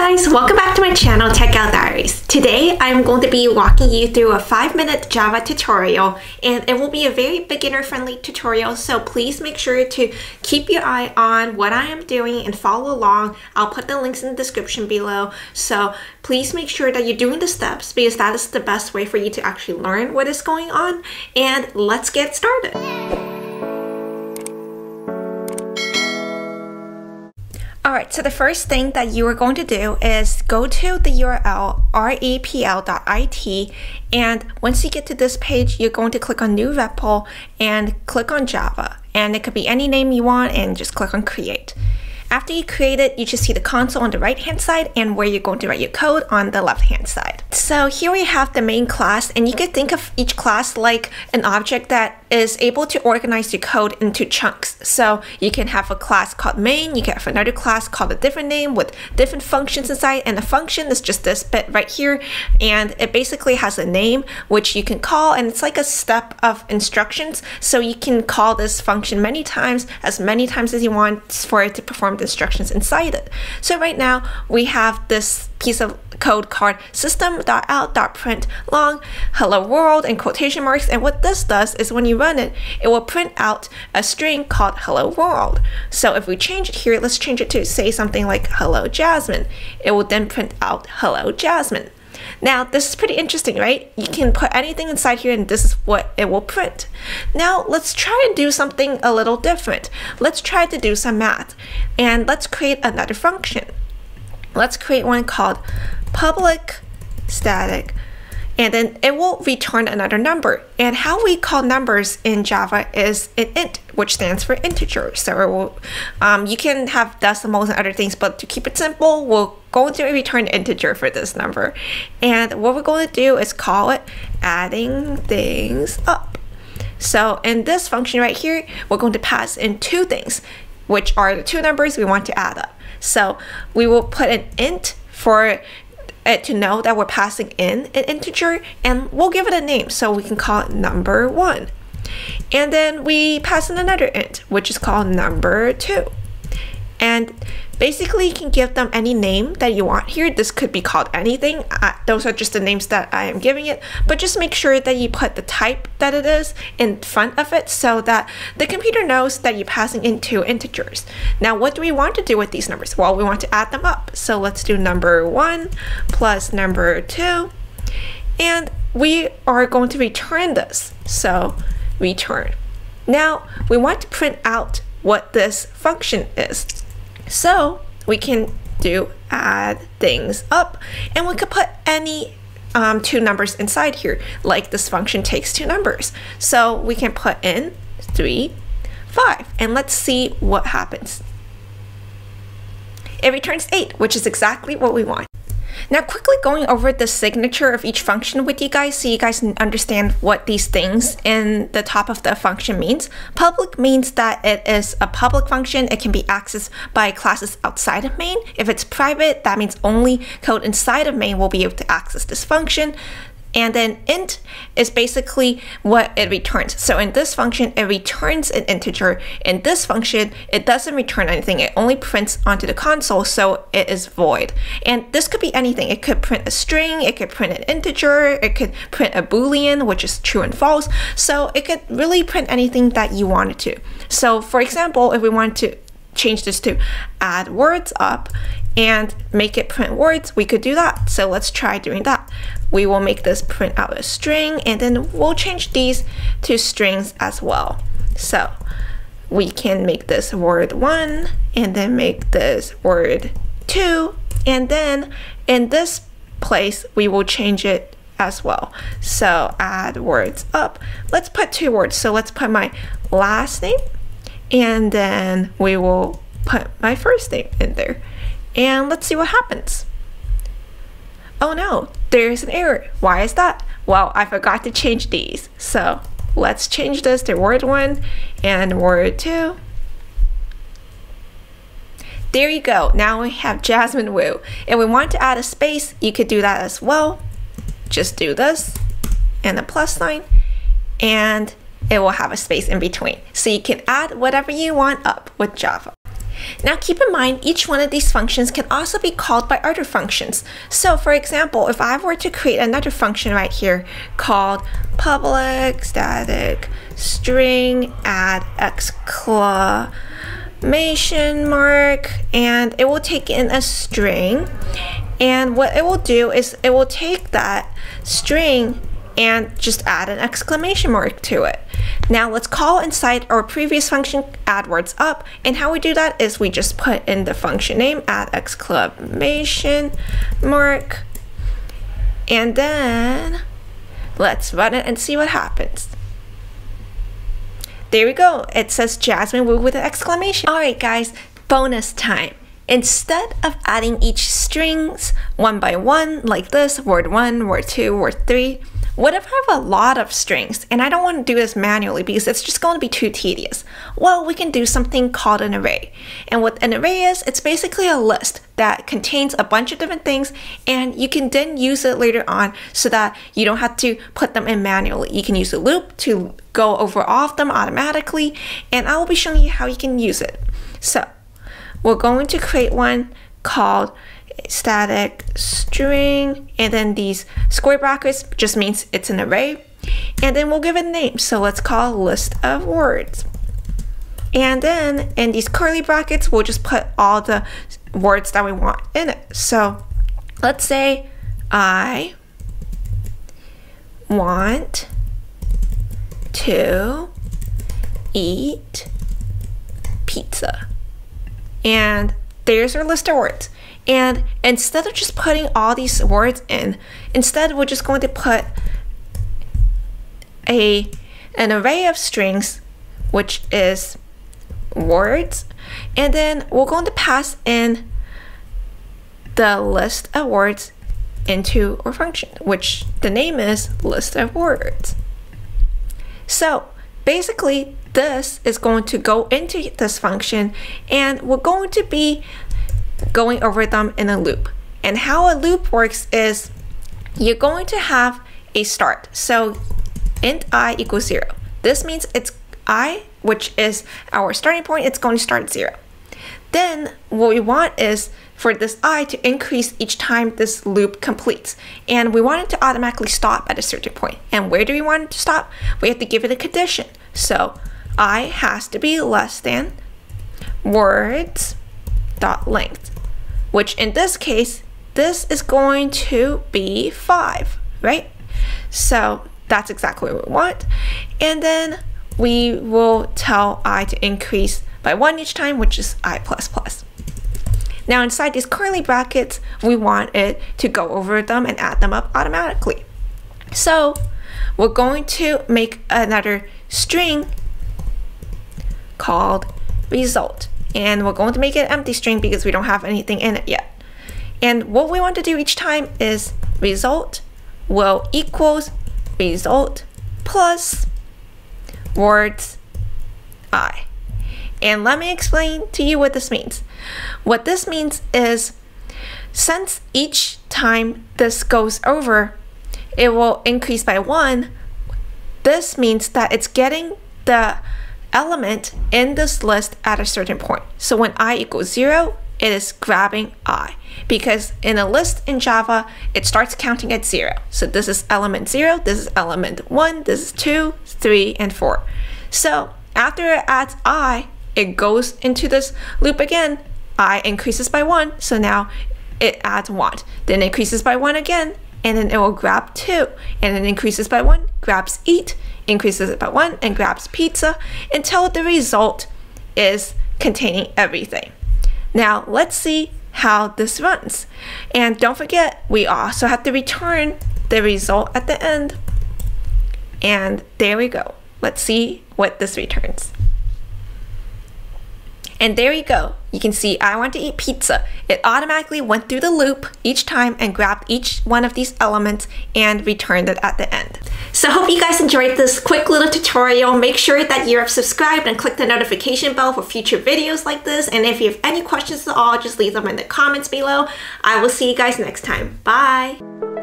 guys, welcome back to my channel Tech Gal Diaries. Today I'm going to be walking you through a 5 minute Java tutorial and it will be a very beginner friendly tutorial so please make sure to keep your eye on what I am doing and follow along. I'll put the links in the description below so please make sure that you're doing the steps because that is the best way for you to actually learn what is going on and let's get started. Alright, so the first thing that you are going to do is go to the URL repl.it and once you get to this page, you're going to click on New REPL and click on Java. And it could be any name you want and just click on Create. After you create it, you should see the console on the right hand side and where you're going to write your code on the left hand side. So here we have the main class and you can think of each class like an object that is able to organize your code into chunks. So you can have a class called main, you can have another class called a different name with different functions inside and the function is just this bit right here and it basically has a name which you can call and it's like a step of instructions. So you can call this function many times, as many times as you want for it to perform the instructions inside it. So right now we have this piece of code called system.out.print long hello world in quotation marks and what this does is when you run it it will print out a string called hello world so if we change it here let's change it to say something like hello jasmine it will then print out hello jasmine now, this is pretty interesting, right? You can put anything inside here and this is what it will print. Now, let's try and do something a little different. Let's try to do some math and let's create another function. Let's create one called public static and then it will return another number. And how we call numbers in Java is an int, which stands for integer. So um, you can have decimals and other things, but to keep it simple, we're going to return integer for this number. And what we're going to do is call it adding things up. So in this function right here, we're going to pass in two things, which are the two numbers we want to add up. So we will put an int for it to know that we're passing in an integer and we'll give it a name so we can call it number one. And then we pass in another int, which is called number two. And basically you can give them any name that you want here. This could be called anything. Uh, those are just the names that I am giving it. But just make sure that you put the type that it is in front of it so that the computer knows that you're passing in two integers. Now what do we want to do with these numbers? Well, we want to add them up. So let's do number one plus number two. And we are going to return this. So return. Now we want to print out what this function is. So we can do add things up and we could put any um, two numbers inside here like this function takes two numbers. So we can put in three five and let's see what happens. It returns eight which is exactly what we want now quickly going over the signature of each function with you guys so you guys understand what these things in the top of the function means. Public means that it is a public function. It can be accessed by classes outside of main. If it's private, that means only code inside of main will be able to access this function. And then int is basically what it returns. So in this function, it returns an integer. In this function, it doesn't return anything. It only prints onto the console, so it is void. And this could be anything. It could print a string, it could print an integer, it could print a boolean, which is true and false. So it could really print anything that you wanted to. So for example, if we wanted to change this to add words up and make it print words, we could do that. So let's try doing that we will make this print out a string and then we'll change these to strings as well. So we can make this word one and then make this word two and then in this place we will change it as well. So add words up. Let's put two words. So let's put my last name and then we will put my first name in there. And let's see what happens. Oh no, there's an error. Why is that? Well, I forgot to change these. So let's change this to word one and word two. There you go. Now we have Jasmine Wu. If we want to add a space, you could do that as well. Just do this and a plus sign and it will have a space in between. So you can add whatever you want up with Java. Now keep in mind each one of these functions can also be called by other functions. So for example, if I were to create another function right here called public static string add exclamation mark and it will take in a string and what it will do is it will take that string and just add an exclamation mark to it. Now let's call inside our previous function add words up and how we do that is we just put in the function name add exclamation mark and then let's run it and see what happens. There we go. It says Jasmine Wu with an exclamation. All right, guys, bonus time. Instead of adding each strings one by one like this, word one, word two, word three, what if I have a lot of strings and I don't want to do this manually because it's just going to be too tedious? Well, we can do something called an array. And what an array is, it's basically a list that contains a bunch of different things and you can then use it later on so that you don't have to put them in manually. You can use a loop to go over all of them automatically and I will be showing you how you can use it. So we're going to create one called static string and then these square brackets just means it's an array. And then we'll give it a name so let's call list of words. And then in these curly brackets we'll just put all the words that we want in it. So let's say I want to eat pizza. And there's our list of words and instead of just putting all these words in, instead we're just going to put a an array of strings, which is words, and then we're going to pass in the list of words into our function, which the name is list of words. So basically this is going to go into this function and we're going to be going over them in a loop. And how a loop works is you're going to have a start. So int i equals zero. This means it's i, which is our starting point, it's going to start at zero. Then what we want is for this i to increase each time this loop completes. And we want it to automatically stop at a certain point. And where do we want it to stop? We have to give it a condition. So i has to be less than words dot length, which in this case, this is going to be 5, right? So that's exactly what we want. And then we will tell i to increase by 1 each time, which is i plus plus. Now inside these curly brackets, we want it to go over them and add them up automatically. So we're going to make another string called result and we're going to make it empty string because we don't have anything in it yet. And what we want to do each time is result will equals result plus words i. And let me explain to you what this means. What this means is since each time this goes over, it will increase by one, this means that it's getting the element in this list at a certain point. So when i equals 0, it is grabbing i because in a list in Java, it starts counting at 0. So this is element 0, this is element 1, this is 2, 3, and 4. So after it adds i, it goes into this loop again. i increases by 1, so now it adds 1. Then increases by 1 again, and then it will grab 2. And then increases by 1, grabs eat, increases it by 1, and grabs pizza until the result is containing everything. Now let's see how this runs. And don't forget, we also have to return the result at the end. And there we go. Let's see what this returns. And there you go. You can see I want to eat pizza. It automatically went through the loop each time and grabbed each one of these elements and returned it at the end. So I hope you guys enjoyed this quick little tutorial. Make sure that you're subscribed and click the notification bell for future videos like this. And if you have any questions at all, just leave them in the comments below. I will see you guys next time. Bye!